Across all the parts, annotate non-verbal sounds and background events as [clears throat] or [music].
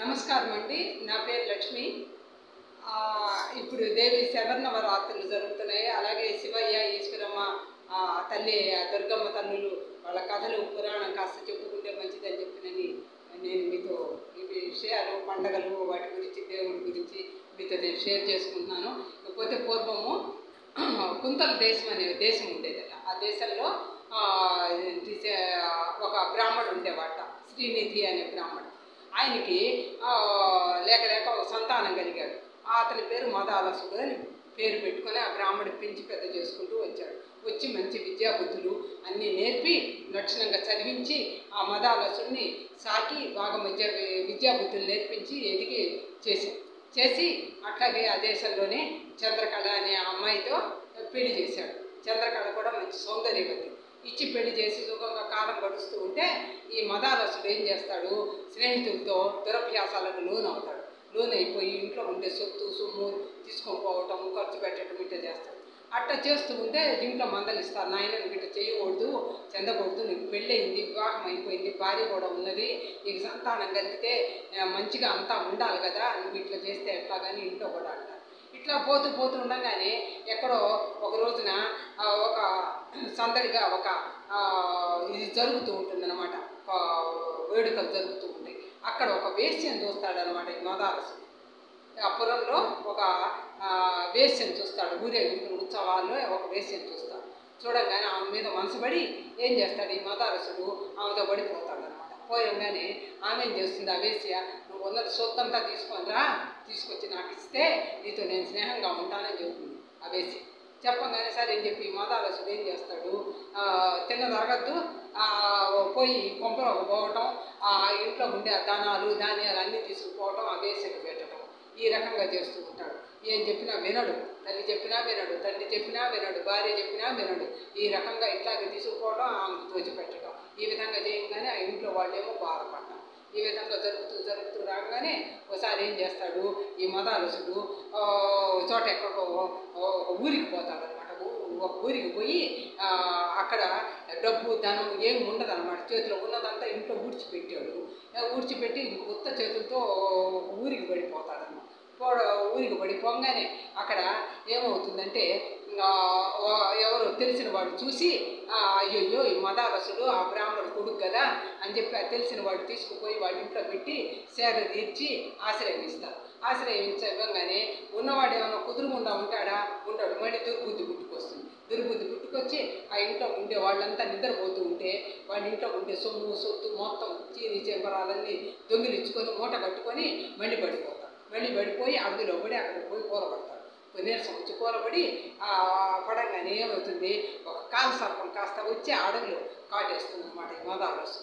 నమస్కారం అండి. నా పేరు లక్ష్మి. ఇప్పుడు దేవి శవర్ణవరాత్రులు జరుగుతున్నాయి. అలాగే శివయ్య ఈశ్వరమ్మ తల్లి దుర్గమ్మ తల్లులు వాళ్ళ కథలు పురాణం కాస్త చెప్పుకుంటే మంచిదని చెప్పినని నేను మీతో ఈ విషయాలు పండగలు వాటి గురించి దేవుడి గురించి మీతో నేను షేర్ చేసుకుంటున్నాను. ఇకపోతే పూర్వము [clears throat] కుంతల దేశం అనే దేశం ఉండేది ఆ దేశంలో ఒక బ్రాహ్మణుడు ఉండేవాట. శ్రీనిధి అనే బ్రాహ్మణుడు. ఆయనకి లేక లేక ఒక సంతానం కలిగాడు. అతని పేరు మదాలసుడు అని పేరు పెట్టుకొని ఆ బ్రాహ్మణుడు పెంచి పెద్ద చేసుకుంటూ వచ్చాడు. వచ్చి మంచి విద్యాబుద్ధులు అన్నీ నేర్పి లక్షణంగా చదివించి ఆ మదాలసుడిని సాకి బాగా మధ్య విద్యాబుద్ధులు నేర్పించి ఎదిగి చేశాడు. చేసి అట్లాగే ఆ దేశంలోనే చంద్రకళ అనే అమ్మాయితో పెళ్ళి చేశాడు. చంద్రకళ కూడా మంచి సౌందర్యవతి ఇచ్చి పెళ్ళి చేసి సుఖంగా కాలం గడుస్తూ ఉంటే ఈ మదాలసుడు ఏం చేస్తాడు? స్నేహితులతో దురభ్యాసాలకు లోనవుతాడు. అయిపోయి ఇంట్లో ఉండే సొత్తు సొమ్ము తీసుకొని పోవటం ఖర్చు పెట్టడం ఇట్లా చేస్తాడు. అట్ట చేస్తూ ఉంటే ఇంట్లో మందలిస్తారు నాయన నువ్వు ఇట్లా చేయకూడదు చెందకూడదు నీకు పెళ్ళయింది వివాహం అయిపోయింది భార్య కూడా ఉన్నది నీకు సంతానం కలిగితే మంచిగా అంతా ఉండాలి కదా నువ్వు ఇట్లా చేస్తే ఎట్లా కానీ ఇంట్లో కూడా ఇట్లా పోతూ పోతూ ఉండగానే ఎక్కడో ఒక రోజున ఒక సందడిగా ఒక ఇది జరుగుతూ ఉంటుందన్నమాట. అనమాట వేడుకలు జరుగుతూ ఉంటాయి. అక్కడ ఒక వేశ్యం చూస్తాడనమాట ఈ మదారసు. ఆ పురంలో ఒక ఆ, వేశ్యం చూస్తాడు. ఊరేగింపు ఉత్సవాల్లో ఒక వేశ్యం చూస్తాడు. చూడగానే ఆమె మీద మనసుపడి ఏం చేస్తాడు ఈ మదారసుడు? ఆమెతో పడిపోతాడు. పోయంగానే ఆమె చేస్తుంది అవేసియ నువ్వు ఉన్నది సొత్తంతా తీసుకొని రా తీసుకొచ్చి నాకు ఇస్తే నీతో నేను స్నేహంగా ఉంటానని చెబుతుంది అవేసి చెప్పంగానే సరే అని చెప్పి మదాలసుడు ఏం చేస్తాడు? తిన్న తరగద్దు పోయి కొంపలోకి పోవటం ఆ ఇంట్లో ఉండే ఆ ధాన్యాలు అన్నీ తీసుకుపోవటం అవేసికి పెట్టడం ఈ రకంగా చేస్తూ ఉంటాడు. ఏం చెప్పినా వినడు. తల్లి చెప్పినా వినడు. తండ్రి చెప్పినా వినడు. భార్య చెప్పినా వినడు. ఈ రకంగా ఇట్లాగే తీసుకుపోవడం ఆమెకు తోచిపెట్టడం. ఈ విధంగా చేయగానే ఆ ఇంట్లో వాళ్ళేమో బాధపడ్డారు. ఈ విధంగా జరుగుతూ జరుగుతూ రాగానే ఒకసారి ఏం చేస్తాడు? ఈ మదాలసుడు చోట ఎక్కడికో ఒక ఊరికి పోతాడు అనమాట ఒక ఊరికి పోయి అక్కడ డబ్బు ధనం ఏమి ఉండదు అనమాట చేతిలో ఉన్నదంతా ఇంట్లో ఊడ్చిపెట్టాడు. ఊడ్చిపెట్టి ఇంక ఉత్త చేతులతో ఊరికి పడిపోతాడు అనమాట ఊరికి పడిపోగానే అక్కడ ఏమవుతుందంటే ఎవరు తెలిసిన వాడు చూసి అయ్యో అయ్యయ్యో ఈ మదాలసుడు ఆ బ్రాహ్మణుడు కొడుకు కదా అని చెప్పి తెలిసిన వాడు తీసుకుపోయి వాడి ఇంట్లో పెట్టి సేద తీర్చి ఆశ్రయం ఇస్తారు ఆశ్రయం ఇవ్వగానే ఉన్నవాడు ఏమైనా కుదురుగుండా ఉంటాడా? ఉంటాడు. మళ్ళీ దుర్బుద్ధి పుట్టుకొస్తుంది. దుర్బుద్ధి పుట్టుకొచ్చి ఆ ఇంట్లో ఉండే వాళ్ళంతా నిద్రపోతూ ఉంటే వాళ్ళ ఇంట్లో ఉండే సొమ్ము సొత్తు మొత్తం చీని చెంబరాలన్నీ దొంగిలించుకొని మూట కట్టుకొని మళ్ళీ పడిపోతాడు మళ్ళీ పడిపోయి అడవిలో పడి అక్కడికి పోయి కూరపడతాడు నీరసం వచ్చి కూరబడి ఆ, పడంగానే ఏమవుతుంది? ఒక కాల సర్పం కాస్త వచ్చి అడవిలో కాటేస్తుంది అనమాట మదారసు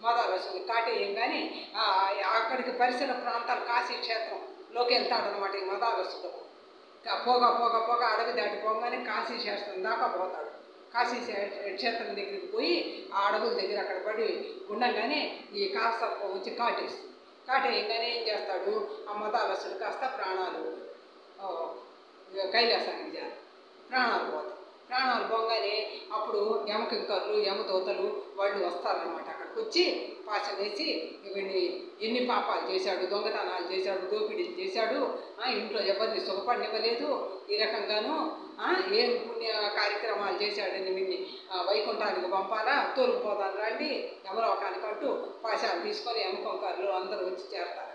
మదారసు కాటేయం కాటేయంగానే అక్కడికి పరిసర ప్రాంతాలు కాశీ క్షేత్రంలోకి వెళ్తాడనమాట ఈ మదారసుడు పోగా పోగా పోగా అడవి దాటిపోగానే కాశీ క్షేత్రం దాకా పోతాడు. కాశీ క్షేత్రం దగ్గరికి పోయి ఆ అడవుల దగ్గర అక్కడ పడి ఉండగానే ఈ కాసర్పం వచ్చి కాటేస్తుంది. కాటేయంగానే ఏం చేస్తాడు? ఆ మతాలసులు కాస్త ప్రాణాలు కైలాసానికి చేస్తారు ప్రాణాలు పోతాయి. ప్రాణాలు పోగానే అప్పుడు యమకింకర్లు యమతోతలు వాళ్ళు వస్తారనమాట అక్కడికి వచ్చి పాశ వేసి వీడిని ఎన్ని పాపాలు చేశాడు? దొంగతనాలు చేశాడు? దోపిడీలు చేశాడు? ఆ, ఇంట్లో ఎవరిని సుఖపడినివ్వలేదు? ఈ రకంగాను ఏం పుణ్య కార్యక్రమాలు చేశాడని మిమ్మల్ని వైకుంఠానికి పంపాలా? తోలుకుపోతాను రండి. యమలోకానికి అంటూ పాశాలు తీసుకొని యమకంకారులు అందరూ వచ్చి చేరతారు.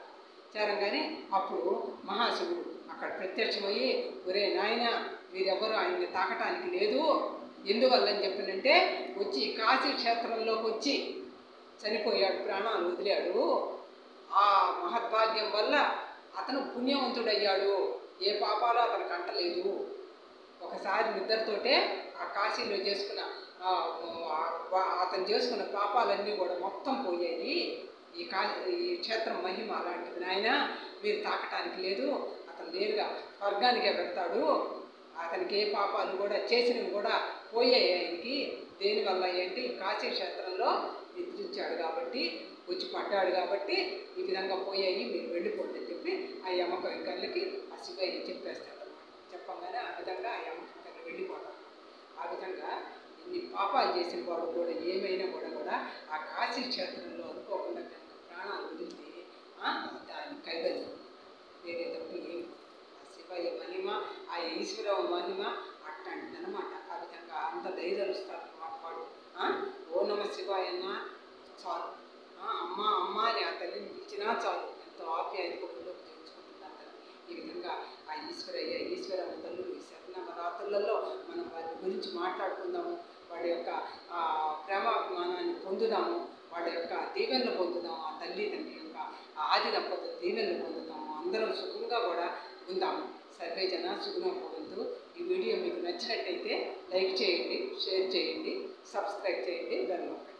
చేరంగానే అప్పుడు మహాశివుడు అక్కడ ప్రత్యక్షమయ్యి ఒరే నాయన మీరెవరు ఆయన్ని తాకటానికి లేదు. ఎందువల్ల అని చెప్పినంటే వచ్చి కాశీ క్షేత్రంలోకి వచ్చి చనిపోయాడు ప్రాణాలు వదిలాడు. ఆ మహద్భాగ్యం వల్ల అతను పుణ్యవంతుడయ్యాడు. ఏ పాపాలు అతనికి అంటలేదు. ఒకసారి నిద్రతోటే ఆ కాశీలో చేసుకున్న అతను చేసుకున్న పాపాలన్నీ కూడా మొత్తం పోయాయి. ఈ కా ఈ క్షేత్రం మహిమ అలాంటిది. నాయన మీరు తాకటానికి లేదు. అతను నేరుగా స్వర్గానికే పెడతాడు అతనికి ఏ పాపాలు కూడా చేసినవి కూడా పోయాయి ఆయనకి. దేనివల్ల ఏంటి? కాశీ క్షేత్రంలో నిద్రించాడు కాబట్టి వచ్చి పడ్డాడు కాబట్టి ఈ విధంగా పోయాయి. మీరు వెళ్ళిపోండి అని చెప్పి ఆ యమక వెంకర్లకి ఆ శివయ్య చెప్పేస్తాడు చెప్పగానే విధంగా ఆయన అక్కడికి వెళ్ళిపోతాం. ఆ విధంగా ఇన్ని పాపాలు చేసిన వాడు కూడా ఏమైనా కూడా కూడా ఆ కాశీ క్షేత్రంలో అనుకోకుండా కనుక ప్రాణాలు వదిలితే దాన్ని కైవల్యం వేరే తప్పు ఏమి ఆ శివయ మహిమ ఆ ఈశ్వర మహిమ గురించి మాట్లాడుకుందాము వాడి యొక్క ప్రేమాభిమానాన్ని పొందుదాము వాడి యొక్క దీవెనలు పొందుదాము ఆ తల్లి తండ్రి యొక్క ఆది దంపతుల దీవెనలు పొందుతాము అందరం సుఖంగా కూడా ఉందాము. సర్వే జన సుఖం పొందుతూ ఈ వీడియో మీకు నచ్చినట్టయితే లైక్ చేయండి షేర్ చేయండి సబ్స్క్రైబ్ చేయండి. ధన్యవాదాలు.